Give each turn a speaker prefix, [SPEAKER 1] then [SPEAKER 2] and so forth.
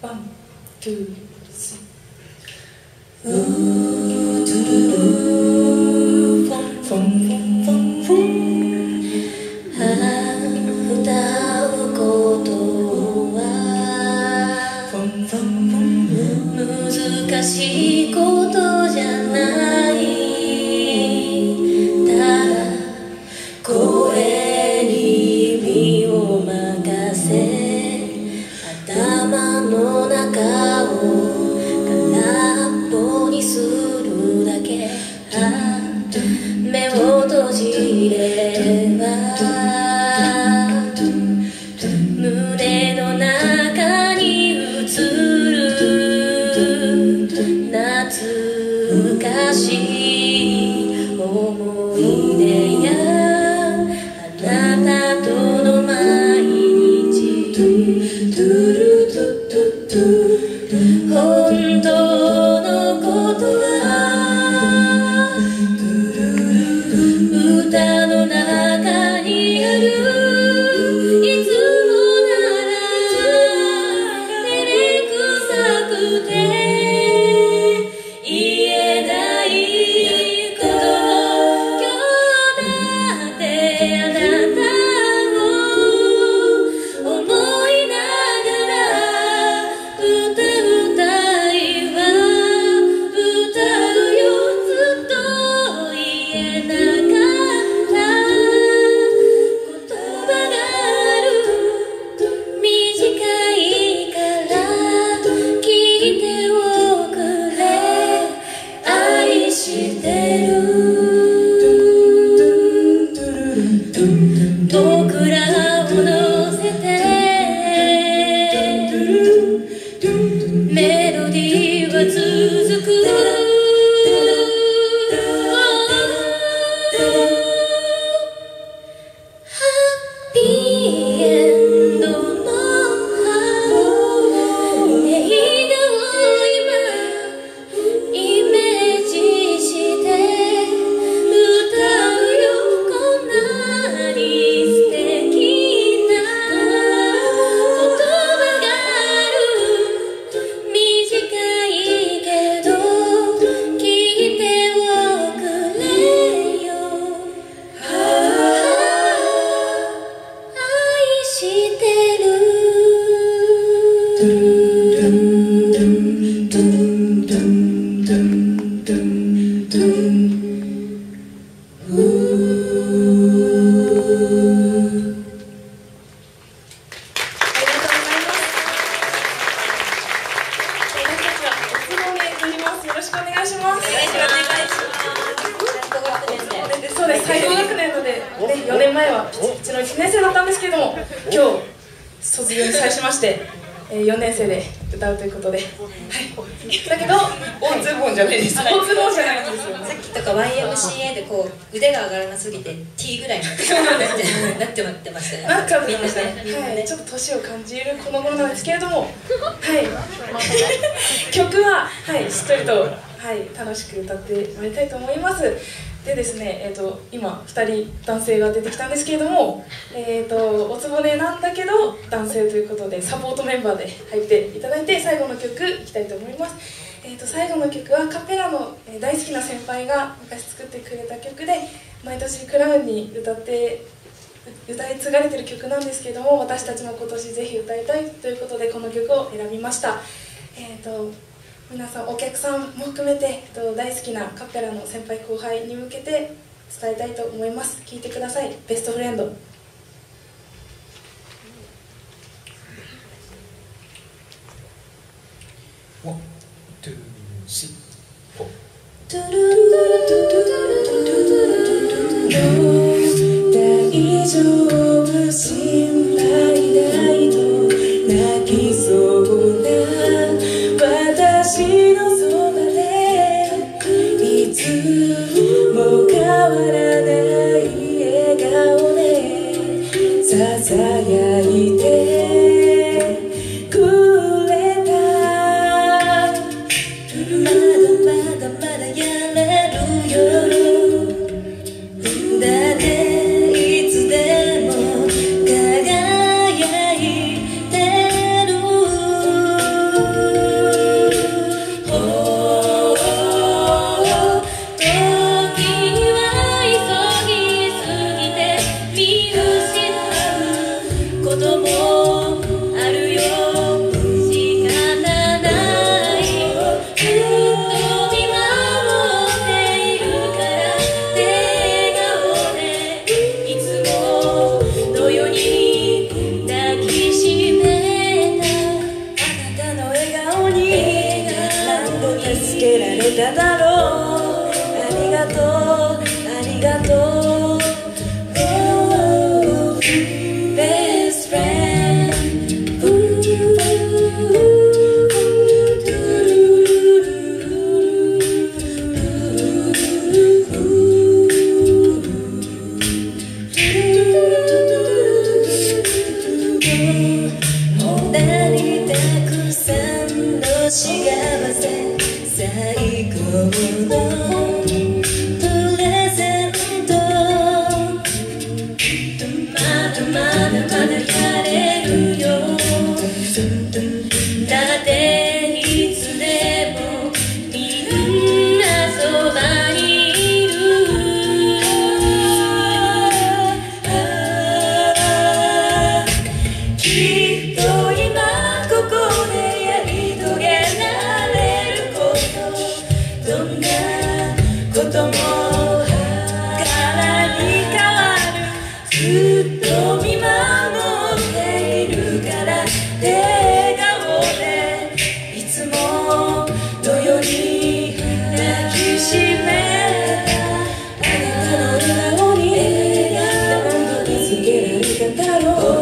[SPEAKER 1] One, two, three. Ooh. そうです。最高学年ので、ね、4年前はピチピチの1年生だったんですけれども、今日卒業に際しまして、えー、4年生で歌うということで、はい。だけど、
[SPEAKER 2] 大ズボンじゃないです
[SPEAKER 1] 大ズボンじゃないんですよね。
[SPEAKER 3] さっきとか YMCA でこう腕が上がらなすぎて T ぐらいになってなってまってましたよね
[SPEAKER 1] なっちゃって
[SPEAKER 3] みんな
[SPEAKER 1] ましたね。
[SPEAKER 3] ねみんなね
[SPEAKER 1] はい、ちょっと年を感じるこの頃なんですけれども、はい、曲は、はい、しっとりと、はい、楽しく歌ってまいりたいと思います。でですね、えー、と今2人男性が出てきたんですけれども、えー、とおつぼねなんだけど男性ということでサポートメンバーで入っていただいて最後の曲いきたいと思います、えー、と最後の曲はカペラの大好きな先輩が昔作ってくれた曲で毎年クラウンに歌って歌い継がれてる曲なんですけども私たちも今年ぜひ歌いたいということでこの曲を選びました。えっ、と皆さんお客さんも含めて、えっと、大好きなカペラの先輩後輩に向けて伝えたいと思います。聴いてください。
[SPEAKER 2] Best Friend。 One, two, three, four。だろう。あ
[SPEAKER 4] りがとう。ありがとう。ずっと見守っているから笑顔でいつもどより抱きしめたあなたの
[SPEAKER 1] 笑顔にけたろう